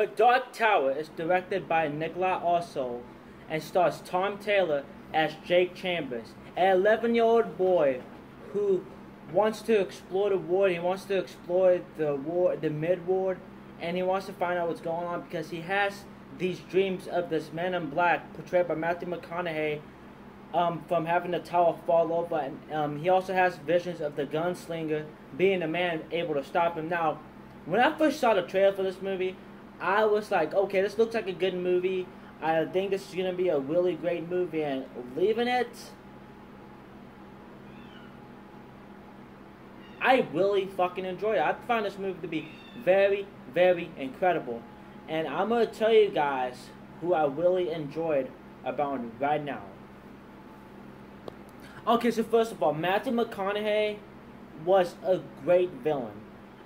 The Dark Tower is directed by Nikolaj Arcel and stars Tom Taylor as Jake Chambers, an 11 year old boy who wants to explore the ward. He wants to explore the ward, the mid ward, and he wants to find out what's going on because he has these dreams of this man in black portrayed by Matthew McConaughey um, from having the tower fall over. And um, he also has visions of the gunslinger being the man able to stop him. Now, when I first saw the trailer for this movie, I was like, okay, this looks like a good movie. I think this is going to be a really great movie. And leaving it, I really fucking enjoyed it. I found this movie to be very, very incredible. And I'm going to tell you guys who I really enjoyed about right now. Okay, so first of all, Matthew McConaughey was a great villain.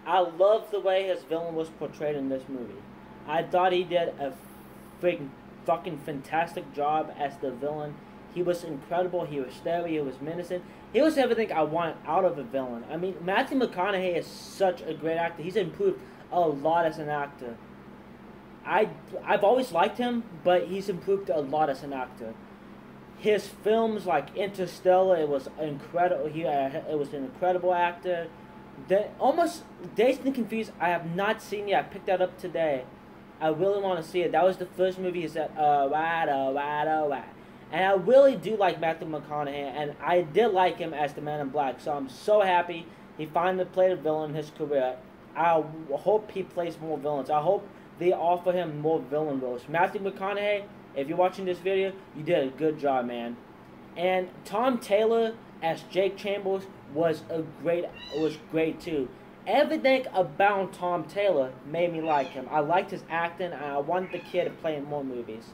I love the way his villain was portrayed in this movie. I thought he did a freaking fucking fantastic job as the villain. He was incredible. He was scary. He was menacing. He was everything I want out of a villain. I mean, Matthew McConaughey is such a great actor. He's improved a lot as an actor. I I've always liked him, but he's improved a lot as an actor his films like Interstellar, it was incredible. He uh, it was an incredible actor. The almost Dazed and Confused, I have not seen yet. I picked that up today. I really want to see it. That was the first movie he said, uh, right, uh, right, uh, right. And I really do like Matthew McConaughey, and I did like him as the Man in Black. So I'm so happy he finally played a villain in his career. I hope he plays more villains. I hope they offer him more villain roles. Matthew McConaughey, if you're watching this video, you did a good job, man. And Tom Taylor as Jake Chambers was a great was great too. Everything about Tom Taylor made me like him. I liked his acting, and I wanted the kid to play in more movies.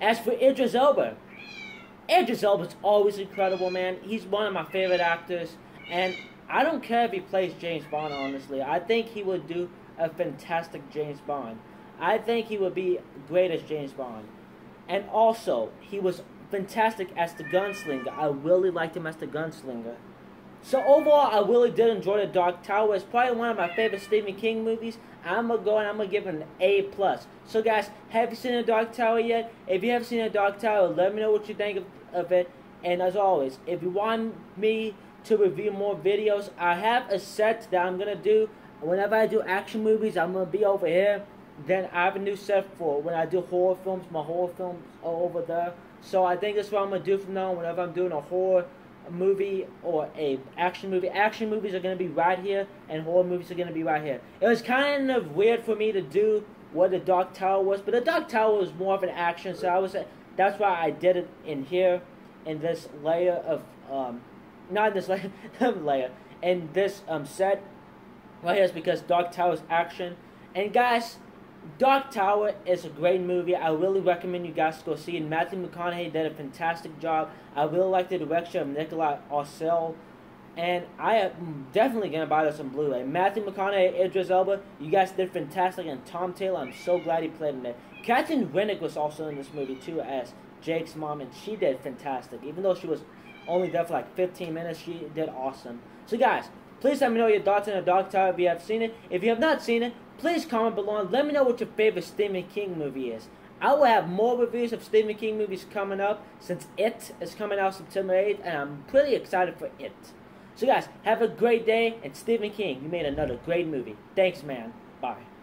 As for Idris Elba, Idris Elba's always incredible, man. He's one of my favorite actors, and I don't care if he plays James Bond. Honestly, I think he would do a fantastic James Bond. I think he would be great as James Bond. And also, he was fantastic as the gunslinger. I really liked him as the gunslinger. So overall, I really did enjoy The Dark Tower. It's probably one of my favorite Stephen King movies. I'm gonna go and I'm gonna give it an A plus. So guys, have you seen The Dark Tower yet? If you haven't seen The Dark Tower, let me know what you think of, of it. And as always, if you want me to review more videos, I have a set that I'm gonna do. Whenever I do action movies, I'm gonna be over here. Then I have a new set for when I do horror films. My horror films are over there. So I think that's what I'm gonna do from now. On. Whenever I'm doing a horror movie or a action movie, action movies are gonna be right here, and horror movies are gonna be right here. It was kind of weird for me to do what the Dark Tower was, but the Dark Tower was more of an action. So I was that's why I did it in here, in this layer of um, not this layer, layer, in this um set right here is because Dark Tower is action. And guys, Dark Tower is a great movie. I really recommend you guys to go see it. Matthew McConaughey did a fantastic job. I really like the direction of Nikolaj Arcel. And I am definitely going to buy this on Blu-ray. Matthew McConaughey, Idris Elba, you guys did fantastic. And Tom Taylor, I'm so glad he played in it. Katheryn Winnick was also in this movie too as Jake's mom. And she did fantastic. Even though she was only there for like 15 minutes, she did awesome. So guys, please let me know your thoughts on The Dark Tower if you have seen it. If you have not seen it, Please comment below and let me know what your favorite Stephen King movie is. I will have more reviews of Stephen King movies coming up since It is coming out September 8th and I'm pretty excited for It. So guys, have a great day and Stephen King, you made another great movie. Thanks man. Bye.